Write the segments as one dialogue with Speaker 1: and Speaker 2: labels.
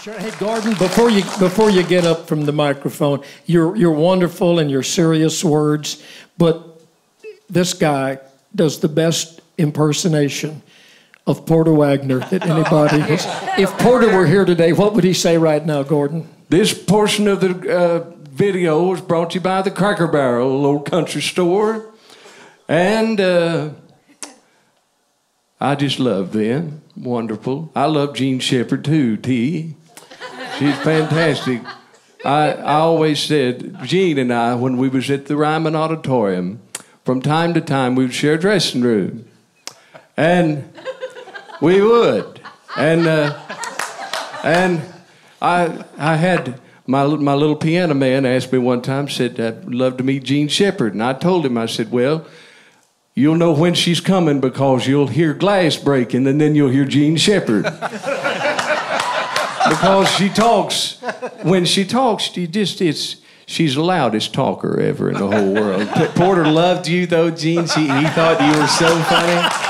Speaker 1: Sure. Hey, Gordon, before you before you get up from the microphone, you're you're wonderful in your serious words, but this guy does the best impersonation of Porter Wagoner that anybody has. If Porter were here today, what would he say right now, Gordon?
Speaker 2: This portion of the uh, video was brought to you by the Cracker Barrel, old country store, and uh, I just love them. Wonderful. I love Jean Shepard too, T. She's fantastic. I, I always said, Jean and I, when we was at the Ryman Auditorium, from time to time we would share a dressing room. And we would. And, uh, and I, I had my, my little piano man asked me one time, said, I'd love to meet Jean Shepard. And I told him, I said, well, you'll know when she's coming because you'll hear glass breaking and then you'll hear Jean Shepard because she talks. When she talks, she just it's she's the loudest talker ever in the whole world.
Speaker 3: Porter loved you though, Jean. She, he thought you were so funny.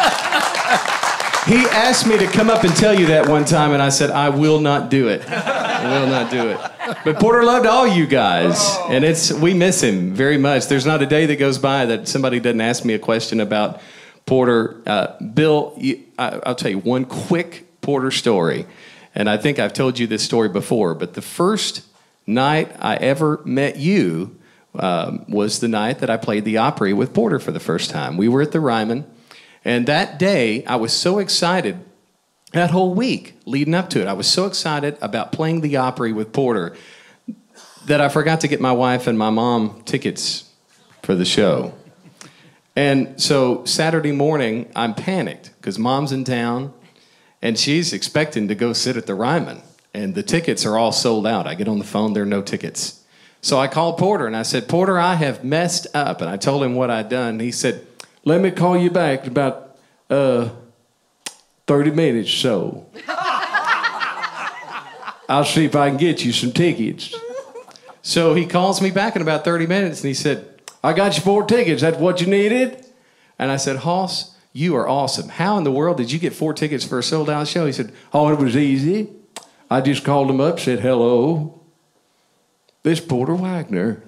Speaker 3: He asked me to come up and tell you that one time, and I said I will not do it. I will not do it. But Porter loved all you guys, and it's we miss him very much. There's not a day that goes by that somebody doesn't ask me a question about Porter. Uh, Bill, you, I, I'll tell you one quick Porter story. And I think I've told you this story before, but the first night I ever met you um, was the night that I played the Opry with Porter for the first time. We were at the Ryman, and that day I was so excited. That whole week leading up to it, I was so excited about playing the Opry with Porter that I forgot to get my wife and my mom tickets for the show. And so Saturday morning, I'm panicked because mom's in town and she's expecting to go sit at the Ryman, and the tickets are all sold out. I get on the phone, there are no tickets. So I called Porter and I said, Porter, I have messed up. And I told him what I'd done. He said, Let me call you back in about uh, 30 minutes so. I'll see if I can get you some tickets. So he calls me back in about 30 minutes and he said, I got you four tickets. That's what you needed? And I said, Hoss, you are awesome. How in the world did you get four tickets for a sold out show? He said, Oh, it was easy. I just called him up, said, Hello, this Porter Wagoner,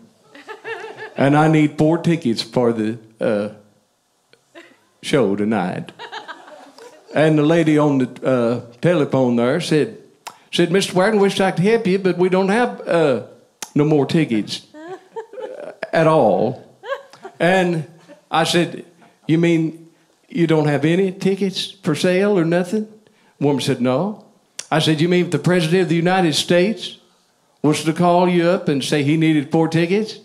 Speaker 3: and I need four tickets for the uh, show tonight. And the lady on the uh, telephone there said, said, Mr. Wagoner, wish I could help you, but we don't have uh, no more tickets at all. And I said, You mean you don't have any tickets for sale or nothing? Woman said, No. I said, You mean if the President of the United States was to call you up and say he needed four tickets,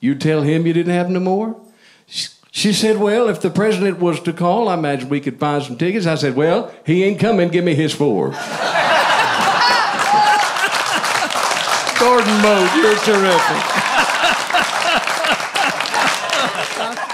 Speaker 3: you'd tell him you didn't have no more? She said, Well, if the President was to call, I imagine we could find some tickets. I said, Well, he ain't coming. Give me his four.
Speaker 1: Gordon Mote, you're terrific.